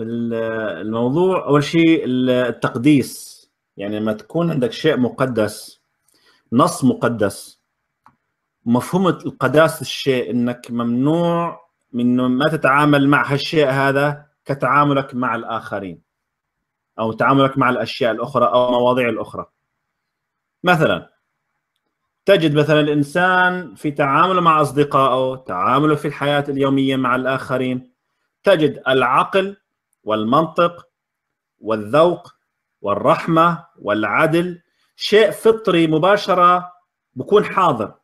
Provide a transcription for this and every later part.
الموضوع أول شيء التقديس. يعني لما تكون عندك شيء مقدس نص مقدس مفهوم القداسه الشيء إنك ممنوع من ما تتعامل مع هالشيء هذا كتعاملك مع الآخرين أو تعاملك مع الأشياء الأخرى أو المواضيع الأخرى. مثلا تجد مثلا الإنسان في تعامله مع أصدقائه تعامله في الحياة اليومية مع الآخرين. تجد العقل والمنطق والذوق والرحمة والعدل. شيء فطري مباشرة بكون حاضر.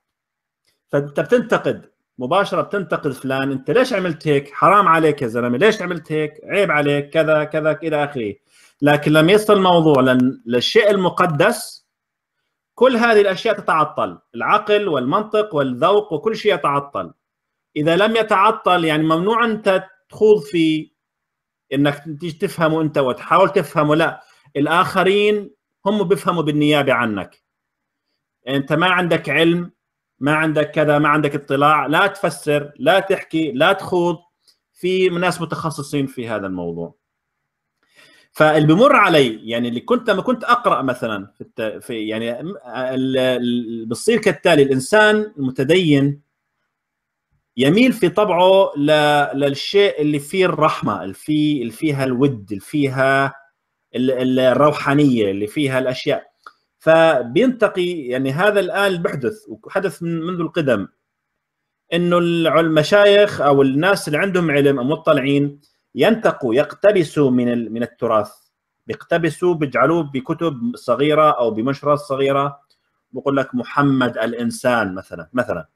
فأنت بتنتقد مباشرة بتنتقد فلان أنت ليش عملت هيك؟ حرام عليك يا زلمة ليش عملت هيك؟ عيب عليك كذا كذا إلى آخره. لكن لما يصل الموضوع للشيء المقدس كل هذه الأشياء تتعطل. العقل والمنطق والذوق وكل شيء يتعطل. إذا لم يتعطل يعني ممنوع انت تخوض في إنك تيجي تفهمه أنت وتحاول تفهمه لا. الآخرين هم بيفهموا بالنيابة عنك. أنت ما عندك علم ما عندك كذا ما عندك اطلاع لا تفسر لا تحكي لا تخوض. في ناس متخصصين في هذا الموضوع. فاللي بمر علي يعني اللي كنت لما كنت أقرأ مثلا في, يعني بتصير كالتالي الإنسان المتدين يميل في طبعه. للشيء اللي فيه الرحمة اللي فيه اللي فيها الود اللي فيها الروحانية اللي فيها الأشياء. فبينتقي يعني هذا الان بيحدث وحدث من منذ القدم إنه المشايخ أو الناس اللي عندهم علم أو مطلعين ينتقوا يقتبسوا من من التراث. بيقتبسوا بيجعلوه بكتب صغيرة أو بمنشورات صغيرة. بقول لك محمد الإنسان مثلا مثلا.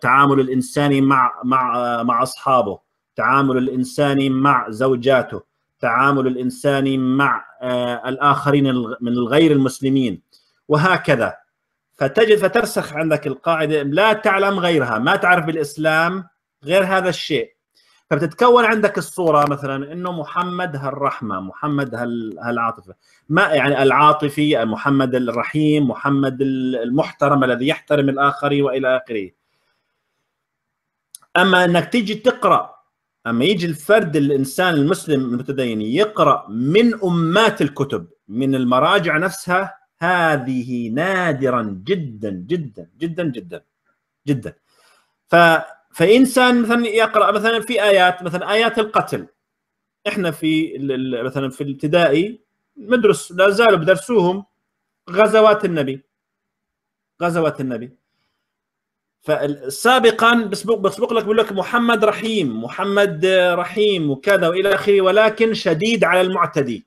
تعامل الانساني مع مع مع أصحابه تعامل الانساني مع زوجاته تعامل الانساني مع آه الآخرين من الغير المسلمين وهكذا. فتجد فترسخ عندك القاعدة لا تعلم غيرها ما تعرف بالإسلام غير هذا الشيء. فبتتكون عندك الصورة مثلا إنه محمد هالرحمة محمد هالعاطفة. ما يعني العاطفي محمد الرحيم محمد المحترم الذي يحترم الآخر وإلى آخره. أما إنك تيجي تقرأ أما يجي الفرد الإنسان المسلم المتدين يقرأ من أمات الكتب من المراجع نفسها هذه نادرا جدا جدا جدا جدا جدا. ف فإنسان مثلا يقرأ مثلا في آيات مثلا آيات القتل. إحنا في مثلا في الابتدائي ندرس لا زالوا بدرسوهم غزوات النبي. غزوات النبي. فسابقا بسبق بسبق لك بقول لك محمد رحيم محمد رحيم وكذا وإلى آخره ولكن شديد على المعتدي.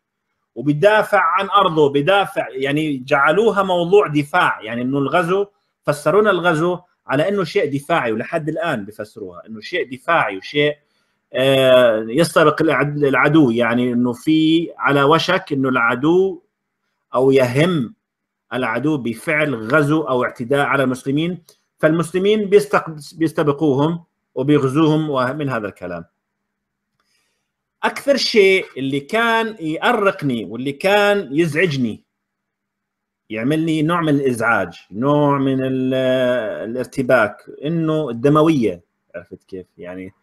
وبيدافع عن أرضه بدافع يعني جعلوها موضوع دفاع. يعني إنه الغزو فسرونا الغزو على إنه شيء دفاعي ولحد الآن بفسروها إنه شيء دفاعي وشيء آه، يستبق العدو. يعني إنه في على وشك إنه العدو أو يهم العدو بفعل غزو أو اعتداء على المسلمين. فالمسلمين بيستبقوهم وبيغزوهم ومن هذا الكلام. أكثر شيء اللي كان يأرقني واللي كان يزعجني يعمل لي نوع من الإزعاج نوع من الارتباك إنه الدموية عرفت كيف؟ يعني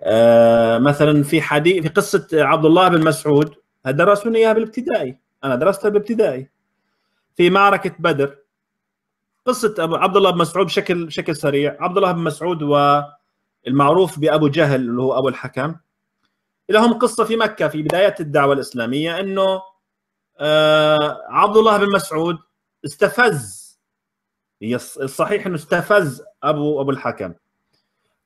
آه مثلا في حديث في قصة عبد الله بن مسعود درسوني اياها بالابتدائي أنا درستها بالابتدائي في معركة بدر قصة أبو عبد الله بن مسعود بشكل بشكل سريع عبد الله بن مسعود والمعروف بأبو جهل اللي هو أبو الحكم لهم قصة في مكة في بدايات الدعوة الإسلامية إنه آه عبد الله بن مسعود استفز. الصحيح إنه استفز أبو أبو الحكم.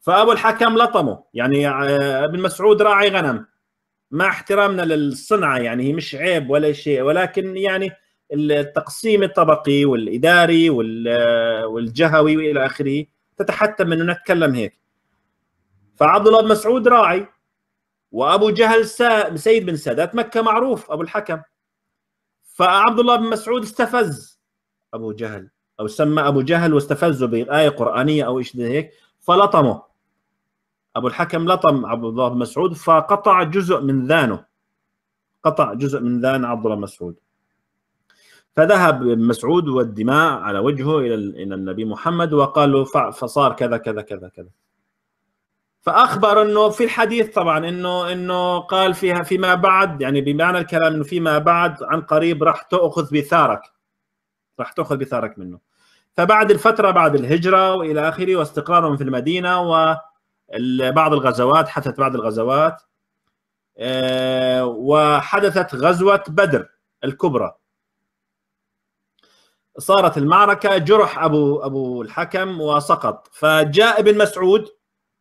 فأبو الحكم لطمه. يعني آه، ابن مسعود راعي غنم. مع احترامنا للصنعة يعني هي مش عيب ولا شيء ولكن يعني التقسيم الطبقي والإداري والجهوي وإلى آخره تتحتم انه نتكلم هيك. فعبد الله بن مسعود راعي وأبو جهل سيد بن سادات مكة معروف أبو الحكم. فعبد الله بن مسعود استفز. أبو جهل. أو سمى أبو جهل واستفزه بآية قرآنية أو شيء هيك فلطمه. أبو الحكم لطم عبد الله بن مسعود فقطع جزء من ذانه. قطع جزء من ذان عبد الله بن مسعود. فذهب مسعود والدماء على وجهه إلى إلى النبي محمد وقال له فصار كذا كذا كذا كذا. فأخبر إنه في الحديث طبعا إنه إنه قال فيها فيما بعد يعني بمعنى الكلام إنه فيما بعد عن قريب راح تأخذ بثارك راح تأخذ بثارك منه. فبعد الفترة بعد الهجرة وإلى آخره واستقرارهم في المدينة وبعض الغزوات حدثت بعض الغزوات آه، وحدثت غزوة بدر الكبرى. صارت المعركة جرح أبو أبو الحكم وسقط. فجاء ابن مسعود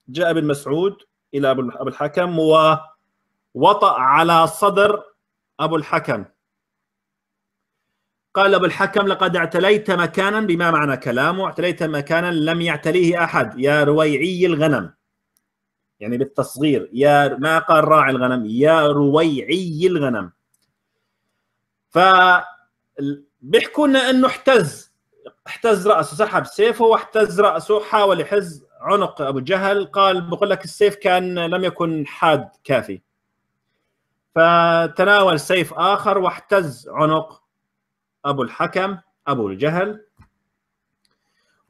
جاء ابن مسعود إلى أبو الحكم ووطأ على صدر أبو الحكم. قال أبو الحكم لقد اعتليت مكانا بما معنى كلامه اعتليت مكانا لم يعتليه أحد. يا رويعي الغنم. يعني بالتصغير يا ما قال راعي الغنم يا رويعي الغنم. ف بيحكوا لنا إنه احتز احتز رأسه سحب سيفه واحتز رأسه حاول يحز عنق أبو جهل قال بقول لك السيف كان لم يكن حاد كافي. فتناول سيف آخر واحتز عنق أبو الحكم أبو الجهل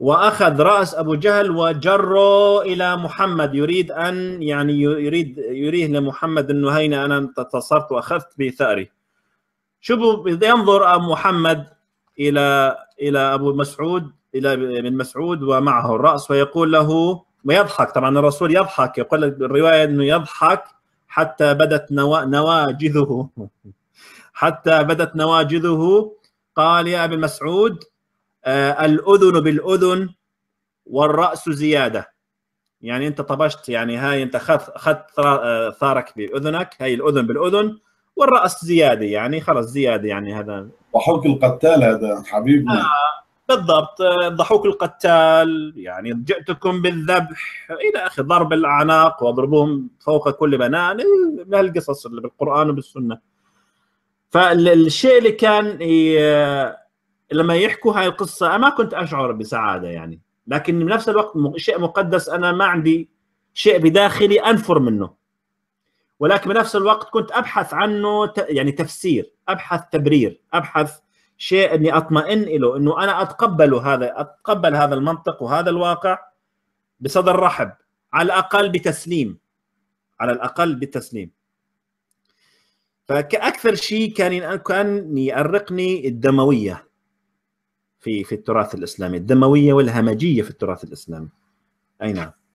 وأخذ رأس أبو جهل وجره إلى محمد. يريد أن يعني يريد يريه لمحمد انه هينا أنا انتصرت وأخذت بثأري. شوفوا ينظر أبو محمد إلى إلى أبو مسعود إلى ابن مسعود ومعه الرأس ويقول له ويضحك. طبعا الرسول يضحك يقول الرواية إنه يضحك حتى بدت نواجذه. حتى بدت نواجذه. قال يا ابن مسعود آه الأذن بالأذن والرأس زيادة. يعني أنت طبشت يعني هاي أنت اخذت اخذت ثارك بأذنك هاي الأذن بالأذن والرأس زيادة. يعني خلص زيادة يعني هذا. ضحوك القتال هذا حبيبنا. آه بالضبط. ضحوك القتال يعني جئتكم بالذبح إلى اخره ضرب الأعناق واضربوهم فوق كل بنان من هالقصص اللي بالقرآن وبالسنة. فالشيء اللي كان لما يحكوا هاي القصة أنا ما كنت أشعر بسعادة يعني. لكن بنفس الوقت شيء مقدس أنا ما عندي شيء بداخلي أنفر منه. ولكن بنفس الوقت كنت أبحث عنه يعني تفسير أبحث تبرير أبحث شيء إني أطمئن له إنه أنا أتقبل هذا أتقبل هذا المنطق وهذا الواقع بصدر رحب على الأقل بتسليم على الأقل بالتسليم فاكثر شيء كان كان يأرقني الدموية في في التراث الإسلامي الدموية والهمجية في التراث الإسلامي. أي نعم.